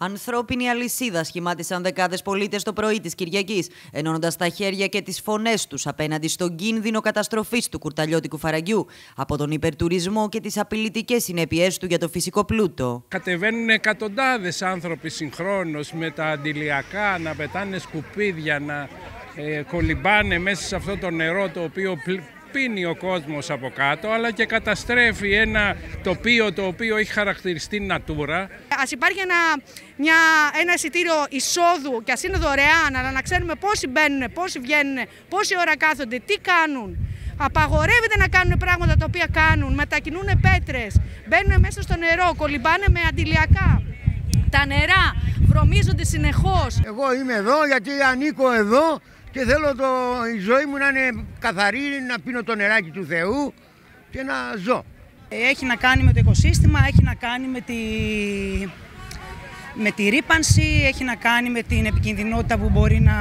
Ανθρώπινη αλυσίδα σχημάτισαν δεκάδες πολίτες το πρωί της Κυριακής, ενώνοντας τα χέρια και τις φωνές τους απέναντι στον κίνδυνο καταστροφής του κουρταλιώτικου φαραγγιού από τον υπερτουρισμό και τις απειλητικές συνέπειές του για το φυσικό πλούτο. Κατεβαίνουν εκατοντάδες άνθρωποι συγχρόνως με τα αντιλιακά να πετάνε σκουπίδια, να ε, κολυμπάνε μέσα σε αυτό το νερό το οποίο πίνει ο κόσμος από κάτω αλλά και καταστρέφει ένα τοπίο το οποίο έχει χαρακτηριστεί natura. Ας υπάρχει ένα, μια, ένα εισιτήριο εισόδου και ας είναι δωρεάν αλλά να ξέρουμε πόσοι μπαίνουν, πόσοι βγαίνουν, πόση ώρα κάθονται, τι κάνουν. Απαγορεύεται να κάνουν πράγματα τα οποία κάνουν, μετακινούν πέτρες, μπαίνουν μέσα στο νερό, κολυμπάνε με αντιλιακά. Τα νερά βρωμίζονται συνεχώς. Εγώ είμαι εδώ γιατί ανήκω εδώ και θέλω το, η ζωή μου να είναι καθαρή, να πίνω το νεράκι του Θεού και να ζω. Έχει να κάνει με το οικοσύστημα, έχει να κάνει με τη, με τη ρήπανση, έχει να κάνει με την επικινδυνότητα που μπορεί να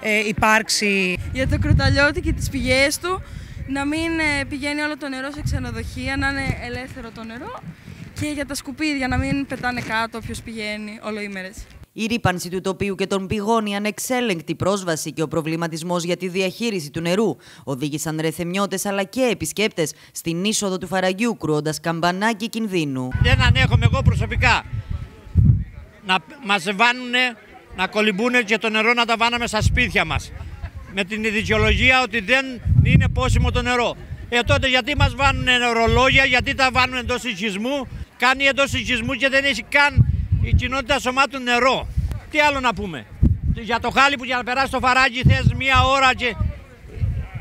ε, υπάρξει. Για το κροταλιώτη και τις πηγές του, να μην ε, πηγαίνει όλο το νερό σε ξενοδοχεία, να είναι ελεύθερο το νερό και για τα σκουπίδια να μην πετάνε κάτω όποιος πηγαίνει όλο ημέρες. Η ρήπανση του τοπίου και των πηγών, η ανεξέλεγκτη πρόσβαση και ο προβληματισμός για τη διαχείριση του νερού οδήγησαν ρεθεμιώτες αλλά και επισκέπτες στην είσοδο του φαραγγιού, κρούοντας καμπανάκι κινδύνου. Δεν ανέχομαι εγώ προσωπικά να μα βάνουν να κολυμπούνε και το νερό να τα βάναμε στα σπίτια μας. Με την δικαιολογία ότι δεν είναι πόσιμο το νερό. Ε, τότε γιατί μας βάνουν νερολόγια, γιατί τα βάνουν εντός οικισμού, κάνει εντός οικισμού και δεν έχει καν η κοινότητα σωμάτων νερό. Τι άλλο να πούμε. Για το χάλι που για να περάσει το φαράγγι θες μία ώρα και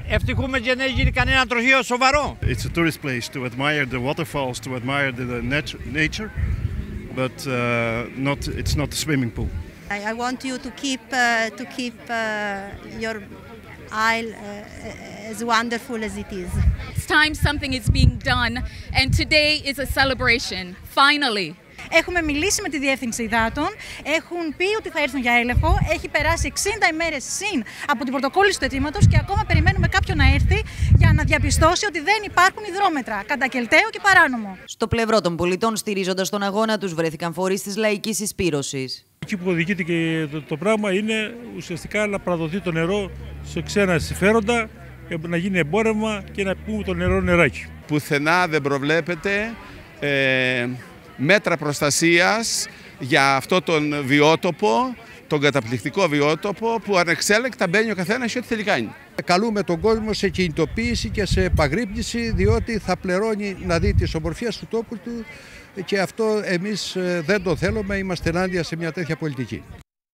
ευτυχούμε και δεν έχει γίνει κανένα τροχείο σοβαρό. It's a tourist place to admire the waterfalls, to admire the nature, but uh, not, it's not a swimming pool. I want you to keep, uh, to keep uh, your isle uh, as wonderful as it is. It's time something is being done and today is a celebration, finally. Έχουμε μιλήσει με τη Διεύθυνση Υδάτων, έχουν πει ότι θα έρθουν για έλεγχο. Έχει περάσει 60 ημέρες συν από την πρωτοκόλληση του αιτήματος και ακόμα περιμένουμε κάποιον να έρθει για να διαπιστώσει ότι δεν υπάρχουν υδρόμετρα. Κατά κελταίο και παράνομο. Στο πλευρό των πολιτών, στηρίζοντας τον αγώνα τους, βρέθηκαν φορείς της λαϊκής εισπήρωσης. Εκεί που οδηγείται και το, το πράγμα είναι ουσιαστικά να παραδοθεί το νερό σε ξένα συμφέροντα, να γίνει εμπόρευμα και να πούμε το νερό νεράκι. Πουθενά δεν προβλέπεται ε, μέτρα προστασίας για αυτό τον βιότοπο, τον καταπληκτικό βιότοπο που ανεξέλεγκτα μπαίνει ο καθένας ό,τι θέλει κάνει. Καλούμε τον κόσμο σε κινητοποίηση και σε επαγρύπνηση διότι θα πληρώνει να δει τις ομορφίες του τόπου του και αυτό εμείς ε, δεν το θέλουμε, είμαστε ενάντια σε μια τέτοια πολιτική.